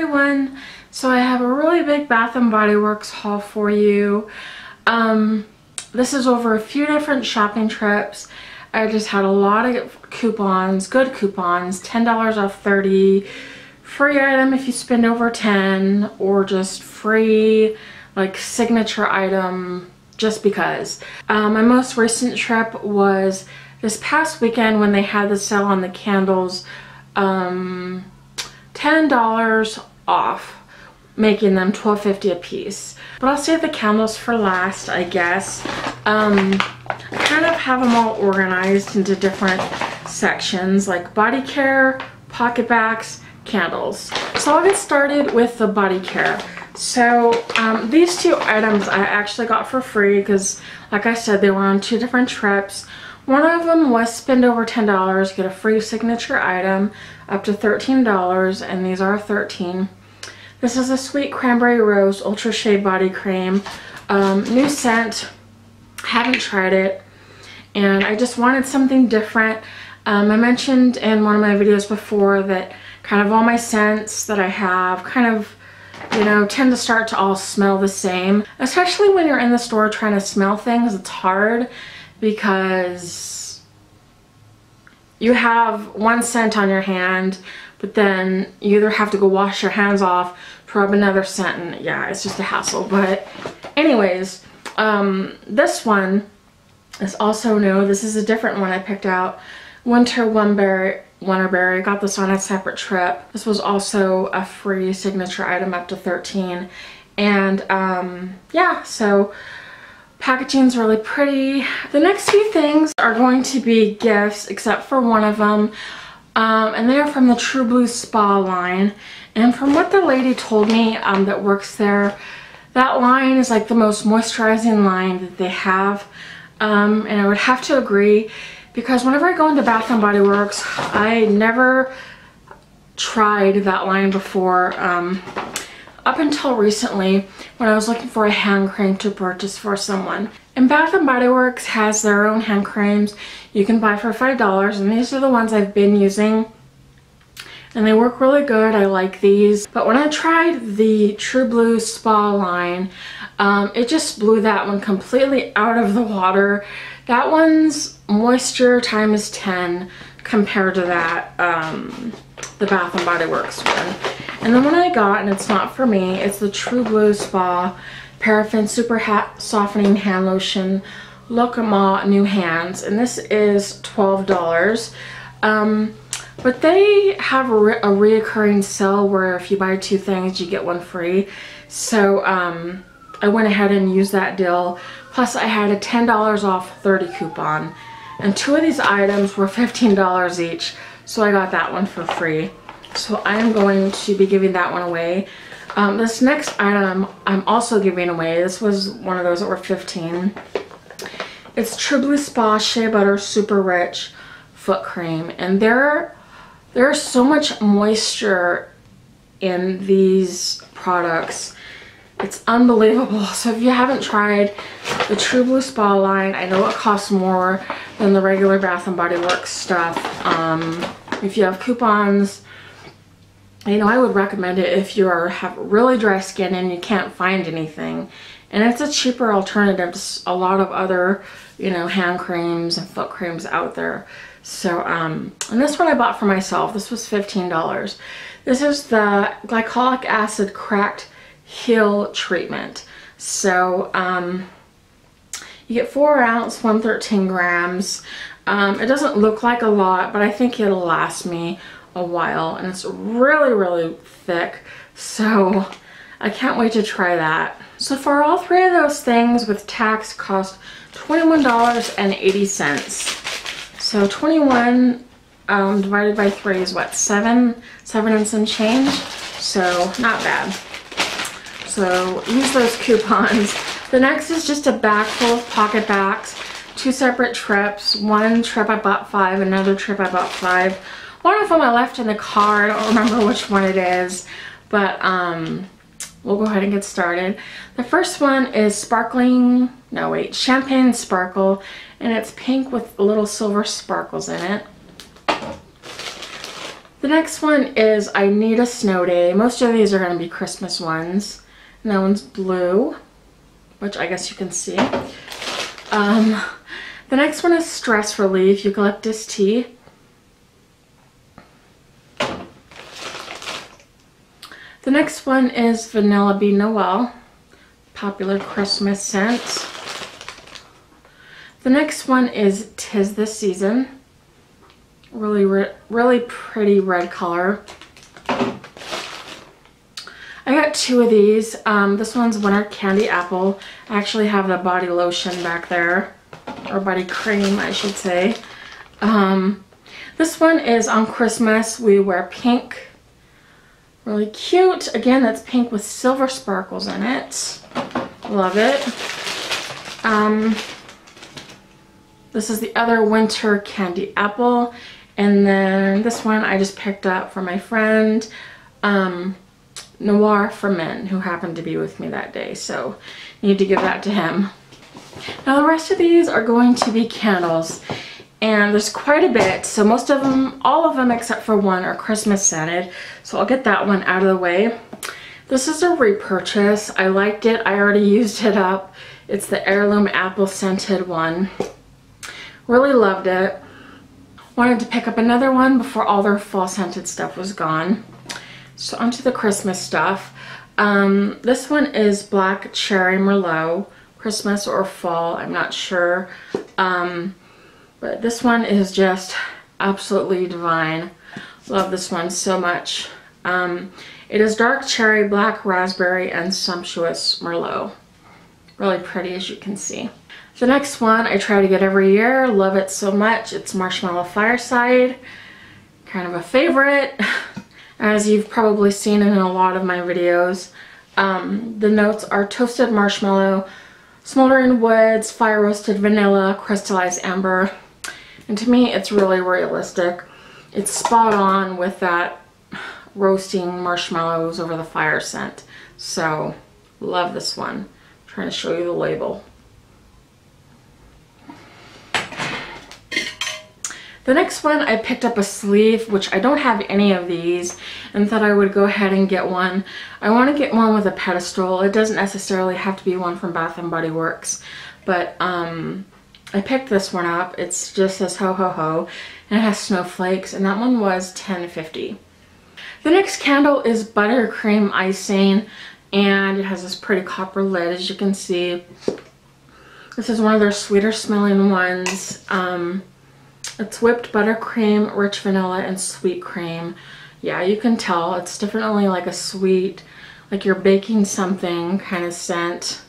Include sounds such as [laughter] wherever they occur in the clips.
everyone! So I have a really big Bath & Body Works haul for you. Um, this is over a few different shopping trips. I just had a lot of coupons, good coupons, $10 off 30, free item if you spend over 10, or just free like signature item just because. Um, my most recent trip was this past weekend when they had the sale on the candles. Um, $10 off making them $12.50 a piece. But I'll save the candles for last, I guess. Um, I kind of have them all organized into different sections like body care, PocketBacs candles. So I'll get started with the body care. So um, these two items I actually got for free because like I said they were on two different trips. One of them was spend over $10, get a free signature item up to $13 and these are 13 This is a Sweet Cranberry Rose Ultra Shea Body Cream. Um, new scent, haven't tried it and I just wanted something different. Um, I mentioned in one of my videos before that kind of all my scents that I have kind of you know, tend to start to all smell the same. Especially when you're in the store trying to smell things, it's hard because you have one scent on your hand, but then you either have to go wash your hands off rub another scent, and yeah, it's just a hassle. But anyways, um, this one is also new. This is a different one I picked out. Winter Wonderberry. Wonderberry. Got this on a separate trip. This was also a free signature item up to 13 and um, yeah, so Packaging's really pretty. The next few things are going to be gifts, except for one of them. Um, and they're from the True Blue Spa line. And from what the lady told me um, that works there, that line is like the most moisturizing line that they have. Um, and I would have to agree because whenever I go into Bath & Body Works, I never tried that line before. Um, up until recently when I was looking for a hand cream to purchase for someone. And Bath & Body Works has their own hand creams you can buy for $5 and these are the ones I've been using and they work really good. I like these. But when I tried the True Blue Spa line, um, it just blew that one completely out of the water. That one's moisture time is 10 compared to that, um, the Bath & Body Works one. And the one I got, and it's not for me, it's the True Blue Spa Paraffin Super Hat Softening Hand Lotion Look Ma New Hands. And this is $12. Um, but they have a, re a reoccurring sale where if you buy two things, you get one free. So um, I went ahead and used that deal. Plus I had a $10 off 30 coupon. And two of these items were $15 each. So I got that one for free. So I'm going to be giving that one away. Um, this next item I'm also giving away. This was one of those that were 15. It's True Blue Spa Shea Butter Super Rich Foot Cream. And there, there's so much moisture in these products. It's unbelievable. [laughs] So if you haven't tried the True Blue Spa line, I know it costs more than the regular Bath & Body Works stuff. Um, if you have coupons, you know, I would recommend it if you are have really dry skin and you can't find anything. And it's a cheaper alternative to a lot of other, you know, hand creams and foot creams out there. So, um, and this one I bought for myself. This was $15. This is the glycolic acid cracked heel treatment. So, um, you get four ounce, 113 grams. Um, it doesn't look like a lot, but I think it'll last me a while and it's really really thick so I can't wait to try that. So for all three of those things with tax cost $21.80. So 21 um, divided by 3 is what, 7? 7 and some change? So not bad. So use those coupons. The next is just a bag full of PocketBacs. Two separate trips. One trip I bought five, another trip I bought five. One of them I left in the car. I don't remember which one it is. But um, we'll go ahead and get started. The first one is sparkling, no wait, champagne sparkle. And it's pink with little silver sparkles in it. The next one is I Need a Snow Day. Most of these are going to be Christmas ones. And that one's blue, which I guess you can see. Um, the next one is Stress Relief Eucalyptus Tea. The next one is Vanilla Bean Noel, popular Christmas scent. The next one is Tis the Season. Really, really pretty red color. I got two of these. Um, this one's Winter Candy Apple. I actually have the body lotion back there. Or body cream, I should say. Um, this one is on Christmas. We wear pink. Really cute. Again, that's pink with silver sparkles in it. Love it. Um, this is the other winter candy apple. And then this one I just picked up for my friend um, Noir for Men who happened to be with me that day. So need to give that to him. Now the rest of these are going to be candles and there's quite a bit so most of them all of them except for one are Christmas scented so I'll get that one out of the way this is a repurchase I liked it I already [laughs] used it up it's the heirloom apple scented one Really loved it. Wanted to pick up another one before all their fall scented stuff was gone. So onto the Christmas stuff. Um, this one is Black Cherry Merlot. Christmas or fall, I'm not sure. Um, but this one is just absolutely divine. Love this one so much. Um, it is dark cherry, black raspberry, and sumptuous Merlot. Really pretty as you can see. The next one I try to get every year. Love it so much. It's Marshmallow Fireside. Kind of a favorite. [laughs] As you've probably seen in a lot of my videos. Um, the notes are toasted marshmallow, smoldering woods, fire roasted vanilla, crystallized amber. And to me, it's really realistic. It's spot on with that roasting marshmallows over the fire scent. So, love this one. I'm trying to show you the label. The next one, I picked up a sleeve, which I don't have any of these, and thought I would go ahead and get one. I want to get one with a pedestal. It doesn't necessarily have to be one from Bath & Body Works, but um, I picked this one up. It's just says ho ho ho, and it has snowflakes, and that one was $10.50. The next candle is buttercream icing, and it has this pretty copper lid, as you can see. This is one of their sweeter smelling ones. Um, it's whipped buttercream, rich vanilla, and sweet cream. Yeah, you can tell. It's definitely like a sweet, like you're baking something kind of scent.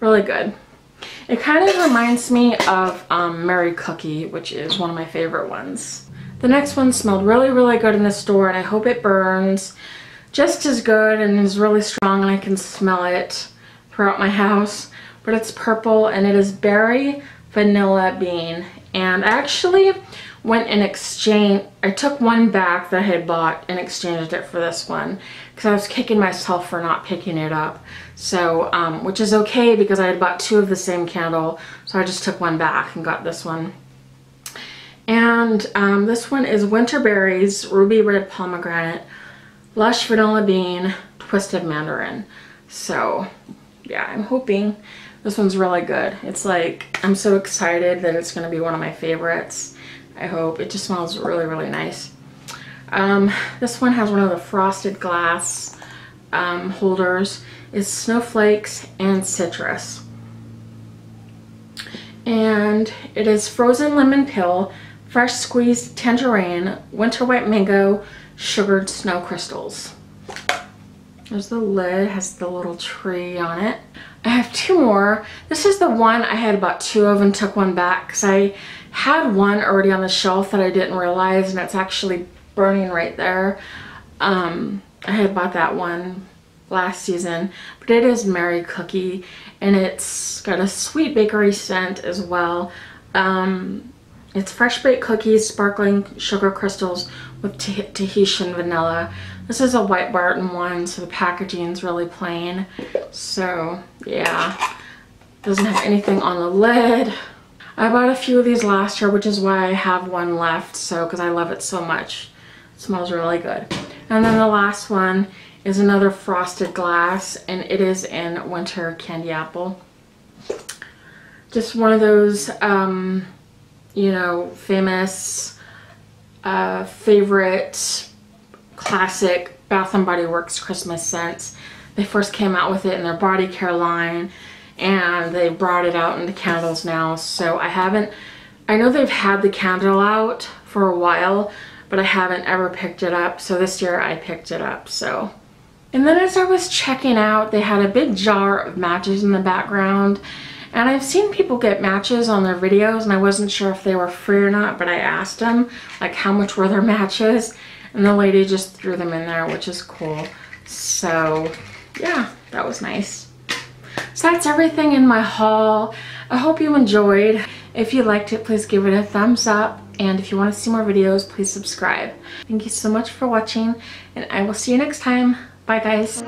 Really good. It kind of reminds me of um, Merry Cookie, which is one of my favorite ones. The next one smelled really, really good in the store, and I hope it burns just as good and is really strong, and I can smell it throughout my house. But it's purple, and it is Berry Vanilla Bean and actually went and exchanged, I took one back that I had bought and exchanged it for this one because I was kicking myself for not picking it up. So, um, which is okay because I had bought two of the same candle, so I just took one back and got this one. And um, this one is Winter Berries, Ruby Red Pomegranate, Lush Vanilla Bean, Twisted Mandarin. So, yeah, I'm hoping this one's really good. It's like, I'm so excited that it's going to be one of my favorites. I hope. It just smells really, really nice. Um, this one has one of the frosted glass um, holders. It's snowflakes and citrus. And it is frozen lemon peel, fresh squeezed tangerine, winter white mango, sugared snow crystals. There's the lid, has the little tree on it. I have two more. This is the one I had about two of and took one back because I had one already on the shelf that I didn't realize and it's actually burning right there. Um, I had bought that one last season, but it is Merry Cookie and it's got a sweet bakery scent as well. Um, it's fresh baked cookies, sparkling sugar crystals with Tahitian vanilla. This is a white Barn one, so the packaging is really plain. So, yeah. Doesn't have anything on the lid. I bought a few of these last year, which is why I have one left, so, because I love it so much. It smells really good. And then the last one is another frosted glass and it is in winter candy apple. Just one of those, um, you know, famous, uh, favorite, classic Bath & Body Works Christmas scents. They first came out with it in their body care line and they brought it out into candles now. So I haven't, I know they've had the candle out for a while, but I haven't ever picked it up. So this year I picked it up, so. And then as I was checking out, they had a big jar of matches in the background. And I've seen people get matches on their videos and I wasn't sure if they were free or not, but I asked them, like, how much were their [laughs] matches? And the lady just threw them in there, which is cool. So, yeah, that was nice. So that's everything in my haul. I hope you enjoyed. If you liked it, please give it a thumbs up. And if you want to see more videos, please subscribe. Thank you so much for watching, and I will see you next time. Bye, guys.